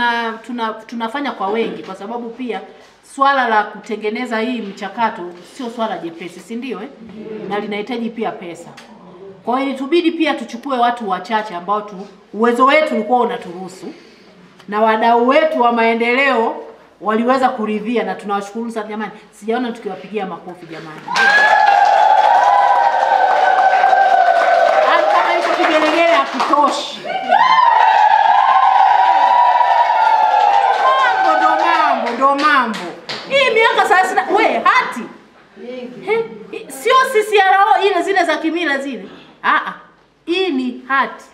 tuna, tuna tunafanya kwa wengi, kwa sababu pia swala la kutengeneza hii mchakato sio swala jepesi, si ndio eh? Na linahitaji pia pesa. Kwa hiyo ilitubidi pia tuchukue watu wachache ambao tu uwezo wetu ulikuwa unaturuhusu na wadau wetu wa maendeleo waliweza kuridhia, na tunawashukuru sana jamani. Sijaona tukiwapigia makofi jamani. Kama kigelegele hakitoshi. Mambo ndo mambo ndo mambo. Hii miaka thelathini we hati He, sio CCRO ile zile za kimila zile. Ah ah. Hii ni hati.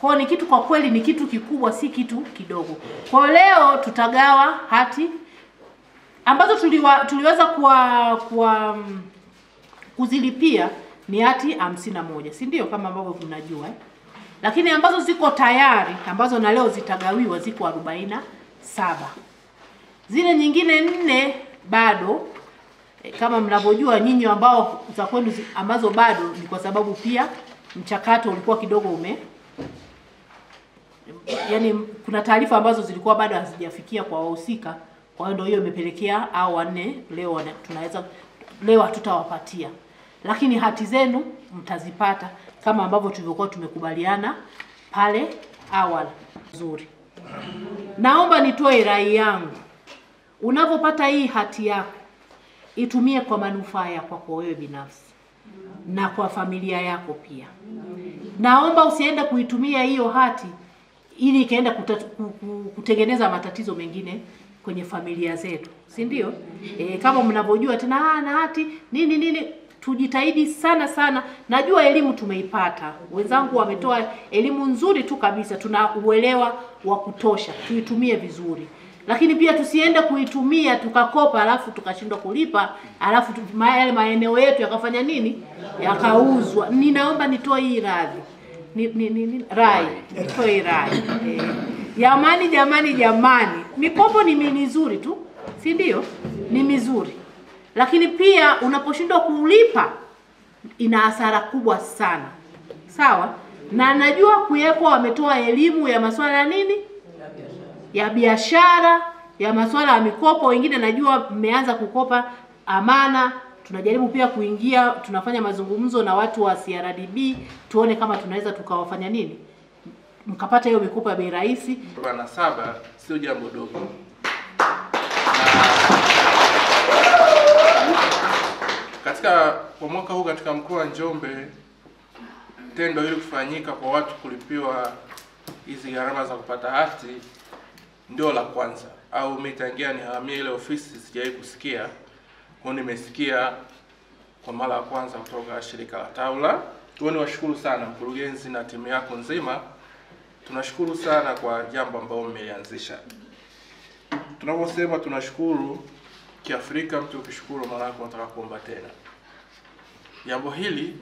Kwa ni kitu kwa kweli ni kitu kikubwa, si kitu kidogo. Kwa leo tutagawa hati ambazo tuliwa, tuliweza kuwa, kuwa um, kuzilipia ni hati hamsini na moja, si ndio? Kama ambavyo mnajua eh? Lakini ambazo ziko tayari ambazo na leo zitagawiwa ziko arobaini na saba. Zile nyingine nne bado e, kama mnavyojua nyinyi ambao za kwenu ambazo bado ni kwa sababu pia mchakato ulikuwa kidogo ume yani kuna taarifa ambazo zilikuwa bado hazijafikia kwa wahusika. Kwa hiyo ndio hiyo imepelekea hao wanne leo tunaweza leo hatutawapatia, lakini hati zenu mtazipata kama ambavyo tulivyokuwa tumekubaliana pale awali. Nzuri, naomba nitoe rai yangu, unapopata hii hati yako itumie kwa manufaa ya kwako wewe binafsi na kwa familia yako pia. Naomba usiende kuitumia hiyo hati ili ikaenda kutengeneza matatizo mengine kwenye familia zetu, si ndio? E, kama mnavyojua tena ah, na hati nini nini, tujitahidi sana sana. Najua elimu tumeipata, wenzangu wametoa elimu nzuri tu kabisa, tuna uelewa wa kutosha, tuitumie vizuri lakini pia tusiende kuitumia tukakopa alafu tukashindwa kulipa alafu tu- yale maeneo yetu yakafanya nini? Yakauzwa. Ninaomba nitoe hii radhi. Ni, ni, ni, ni, rai. Nitoe hii rai. Eh. Jamani, jamani, jamani, mikopo ni mizuri tu, si ndio? Ni mizuri, lakini pia unaposhindwa kulipa ina hasara kubwa sana, sawa. Na najua kuwepo wametoa elimu ya masuala ya nini ya biashara ya masuala ya mikopo. Wengine najua mmeanza kukopa Amana. Tunajaribu pia kuingia, tunafanya mazungumzo na watu wa CRDB tuone kama tunaweza tukawafanya nini, mkapata hiyo mikopo ya bei rahisi. arobaini na saba sio jambo dogo katika kwa mwaka huu katika mkoa wa Njombe tendo hili kufanyika kwa watu kulipiwa hizi gharama za kupata hati ndio la kwanza, au mimi tangia nihamia ile ofisi sijawahi kusikia. Kwa nimesikia kwa mara ya kwanza kutoka shirika la Taula. Kwa ni washukuru sana mkurugenzi na timu yako nzima tunashukuru sana kwa jambo ambalo mmelianzisha. Tunaposema tunashukuru kiafrika, mtu ukishukuru mara yako unataka kuomba tena. Jambo hili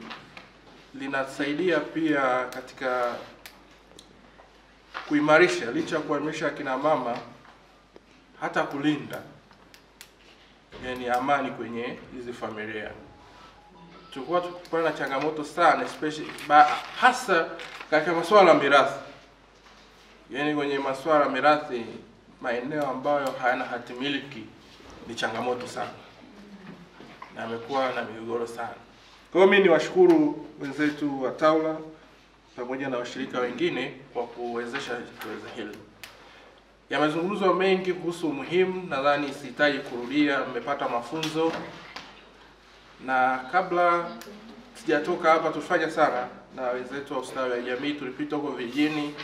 linasaidia pia katika kuimarisha, licha ya kuimarisha akina mama, hata kulinda yani amani kwenye hizi familia. Tulikuwa tukipata na changamoto sana especially hasa katika masuala ya mirathi yani kwenye masuala ya mirathi, maeneo ambayo hayana hati miliki ni changamoto sana na amekuwa na migogoro sana. Kwa hiyo mimi niwashukuru wenzetu wa TAWLA pamoja na washirika wengine kwa kuwezesha zoezi hili. Yamezungumzwa mengi kuhusu umuhimu, nadhani sihitaji kurudia, mmepata mafunzo na kabla sijatoka hapa tulifanya sana na wenzetu wa ustawi wa jamii, tulipita huko vijijini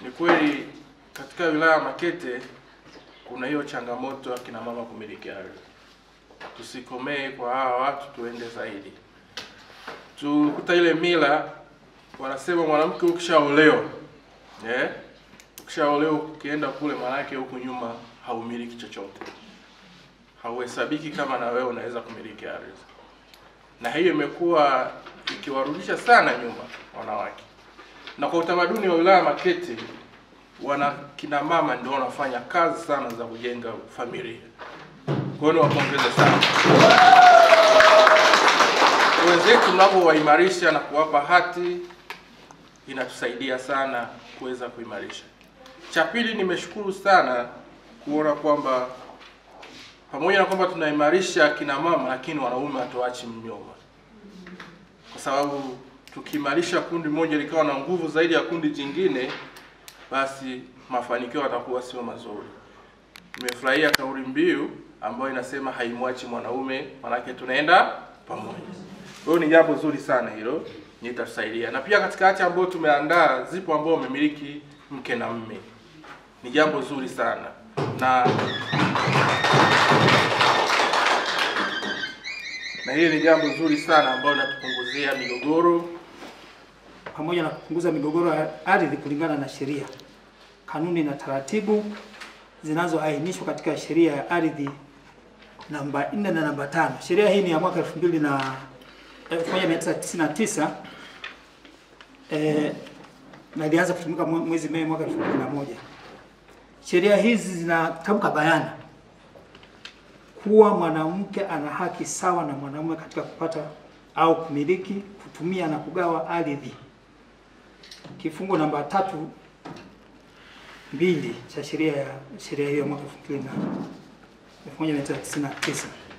ni kweli katika wilaya ya Makete kuna hiyo changamoto ya kina mama kumiliki ardhi. Tusikomee kwa hawa watu, tuende zaidi. Tukuta ile mila wanasema mwanamke ukishaolewa, eh, ukishaolewa ukienda kule, maanake huku nyuma haumiliki chochote, hauhesabiki kama na wewe unaweza kumiliki ardhi, na hiyo imekuwa ikiwarudisha sana nyuma wanawake. Na kwa utamaduni wa wilaya ya Makete wana kina mama ndio wanafanya kazi sana za kujenga familia. Kwa hiyo niwapongeze sana. Wenzetu, mnapowaimarisha na kuwapa hati, inatusaidia sana kuweza kuimarisha. Cha pili, nimeshukuru sana kuona kwamba pamoja na kwamba tunaimarisha kina mama, lakini wanaume hatuachi mnyoma, kwa sababu tukiimarisha kundi moja likawa na nguvu zaidi ya kundi jingine, basi mafanikio yatakuwa sio mazuri. Nimefurahia kauli mbiu ambayo inasema haimwachi mwanaume, manake tunaenda pamoja. Kwa hiyo ni jambo zuri sana hilo, nitatusaidia. Na pia katika hati ambayo tumeandaa, zipo ambao wamemiliki mke na mme, ni jambo zuri sana na na hili ni jambo zuri sana ambalo linatupunguzia migogoro pamoja na kupunguza migogoro ya ardhi kulingana na sheria, kanuni na taratibu zinazoainishwa katika sheria ya ardhi namba 4 na namba tano. Sheria hii ni ya mwaka 2000 na 1999 eh, na ilianza kutumika mwezi Mei mwaka 2001. Sheria hizi zinatamka bayana kuwa mwanamke ana haki sawa na mwanaume katika kupata au kumiliki, kutumia na kugawa ardhi. Kifungu namba tatu mbili cha sheria ya sheria hiyo mwaka 2000 na 1999.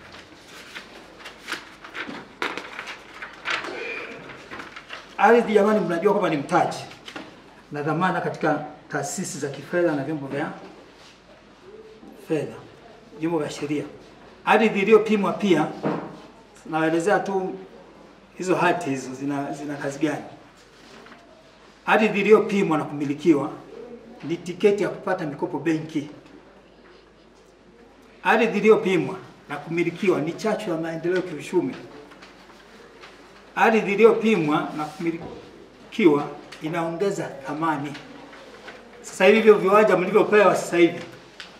Ardhi jamani, mnajua kwamba ni mtaji na dhamana katika taasisi za kifedha na vyombo vya fedha, vyombo vya sheria. Ardhi iliyopimwa pia, nawaelezea tu hizo hati hizo zina, zina kazi gani. Ardhi iliyopimwa na kumilikiwa ni tiketi ya kupata mikopo benki. Ardhi iliyopimwa na kumilikiwa ni chachu ya maendeleo kiuchumi. Ardhi iliyopimwa na kumilikiwa inaongeza thamani. Sasa hivi hivyo viwanja mlivyopewa sasa hivi,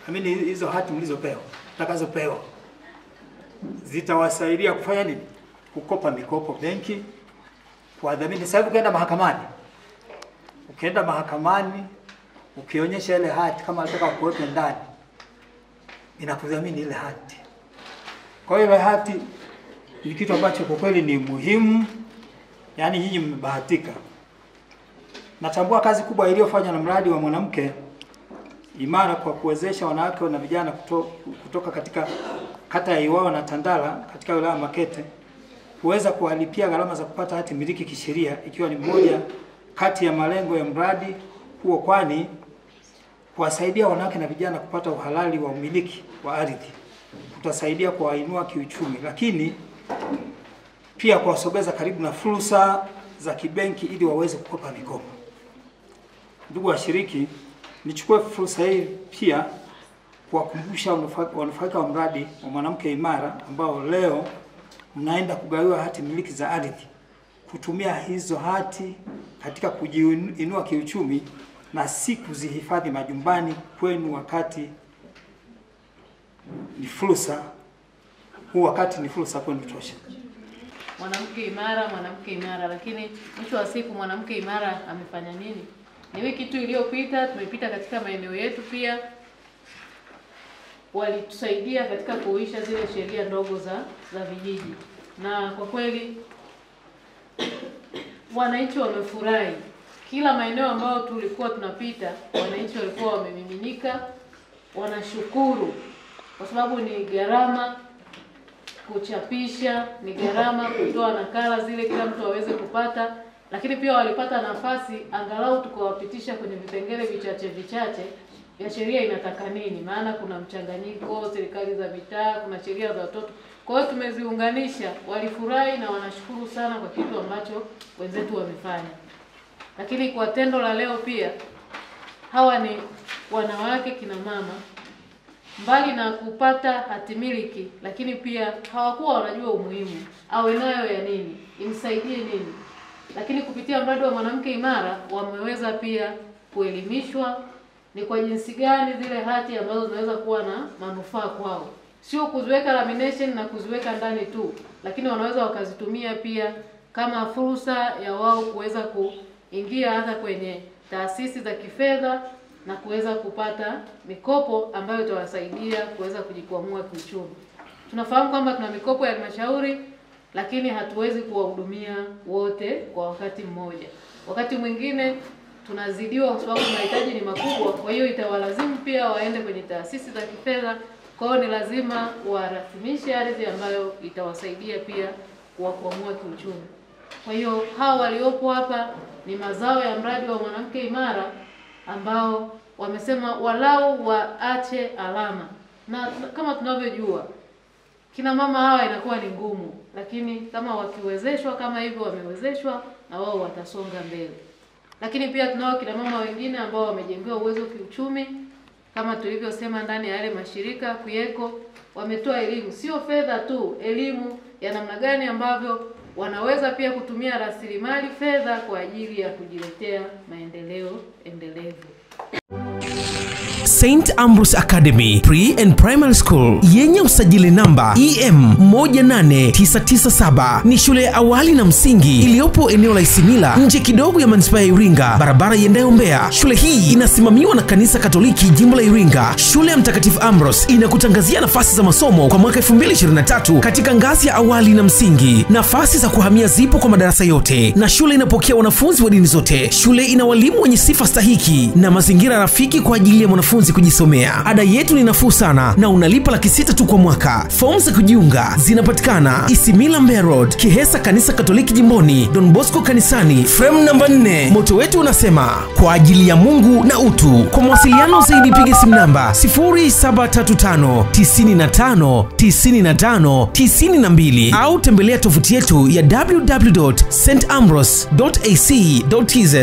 amini hizo hati mlizopewa, takazopewa zitawasaidia kufanya nini? Kukopa mikopo benki, kuwadhamini. Sasa hivi ukienda mahakamani, ukienda mahakamani ukionyesha ile hati kama alitaka kuweka ndani, inakudhamini ile hati. Kwa hiyo ile hati ni kitu ambacho kwa kweli ni muhimu, yaani nyinyi mmebahatika. Natambua kazi kubwa iliyofanywa na mradi wa mwanamke imara kwa kuwezesha wanawake na vijana kuto, kutoka katika kata ya Iwawa na Tandala katika wilaya Makete kuweza kuwalipia gharama za kupata hati miliki kisheria, ikiwa ni moja kati ya malengo ya mradi huo, kwani kuwasaidia wanawake na vijana kupata uhalali wa umiliki wa ardhi kutasaidia kuwainua kiuchumi, lakini pia kuwasogeza karibu na fursa za kibenki ili waweze kukopa mikopo. Ndugu washiriki, nichukue fursa hii pia kuwakumbusha wanufa- wanufaika wa mradi wa mwanamke imara ambao leo mnaenda kugawiwa hati miliki za ardhi, kutumia hizo hati katika kujiinua kiuchumi na si kuzihifadhi majumbani kwenu wakati ni fursa huu wakati ni fursa kwenu tosha. mwanamke imara, mwanamke imara, lakini mwisho wa siku mwanamke imara amefanya nini? Ni wiki tu iliyopita tumepita katika maeneo yetu, pia walitusaidia katika kuisha zile sheria ndogo za za vijiji, na kwa kweli wananchi wamefurahi. Kila maeneo ambayo tulikuwa tunapita, wananchi walikuwa wamemiminika, wanashukuru kwa sababu ni gharama kuchapisha ni gharama, kutoa nakala zile kila mtu aweze kupata, lakini pia walipata nafasi angalau tukawapitisha kwenye vipengele vichache vichache ya sheria inataka nini, maana kuna mchanganyiko, serikali za mitaa, kuna sheria za watoto. Kwa hiyo tumeziunganisha, walifurahi na wanashukuru sana kwa kitu ambacho wenzetu wamefanya. Lakini kwa tendo la leo pia, hawa ni wanawake, kina mama mbali na kupata hatimiliki, lakini pia hawakuwa wanajua umuhimu awe nayo ya nini, imsaidie nini. Lakini kupitia mradi wa mwanamke imara wameweza pia kuelimishwa ni kwa jinsi gani zile hati ambazo zinaweza kuwa na manufaa kwao, sio kuziweka lamination na kuziweka ndani tu, lakini wanaweza wakazitumia pia kama fursa ya wao kuweza kuingia hata kwenye taasisi za kifedha na kuweza kupata mikopo ambayo itawasaidia kuweza kujikwamua kiuchumi. Tunafahamu kwamba tuna mikopo ya halmashauri, lakini hatuwezi kuwahudumia wote kwa wakati mmoja. Wakati mwingine tunazidiwa kwa sababu mahitaji ni makubwa. Kwa hiyo itawalazimu pia waende kwenye taasisi za kifedha. Kwa hiyo ni lazima warasimishe ardhi ambayo itawasaidia pia kuwakwamua kiuchumi. Kwa hiyo hawa waliopo hapa ni mazao ya mradi wa mwanamke imara ambao wamesema walau waache alama, na kama tunavyojua kina mama hawa inakuwa ni ngumu, lakini kama wakiwezeshwa kama hivyo wamewezeshwa, na wao watasonga mbele. Lakini pia tunao kina mama wengine ambao wamejengewa uwezo kiuchumi, kama tulivyosema ndani ya yale mashirika kuyeko, wametoa elimu, sio fedha tu, elimu ya namna gani ambavyo wanaweza pia kutumia rasilimali fedha kwa ajili ya kujiletea maendeleo endelevu. St Ambrose Academy Pre and Primary School yenye usajili namba EM 18997 ni shule ya awali na msingi iliyopo eneo la Isimila nje kidogo ya manispaa ya Iringa, barabara iendayo Mbeya. Shule hii inasimamiwa na kanisa Katoliki jimbo la Iringa. Shule ya Mtakatifu Ambrose inakutangazia nafasi za masomo kwa mwaka 2023 katika ngazi ya awali na msingi. Nafasi za kuhamia zipo kwa madarasa yote, na shule inapokea wanafunzi wa dini zote. Shule ina walimu wenye sifa stahiki na mazingira rafiki kwa ajili ya mwanafunzi kujisomea. Ada yetu ni nafuu sana na unalipa laki sita tu kwa mwaka. Fomu za kujiunga zinapatikana Isimila Mbeya Road, Kihesa kanisa Katoliki jimboni, Don Bosco kanisani, frame namba 4. Moto wetu unasema kwa ajili ya Mungu na utu. Kwa mawasiliano zaidi piga simu namba 0735 95 95 92 au tembelea tovuti yetu ya www.stambrose.ac.tz.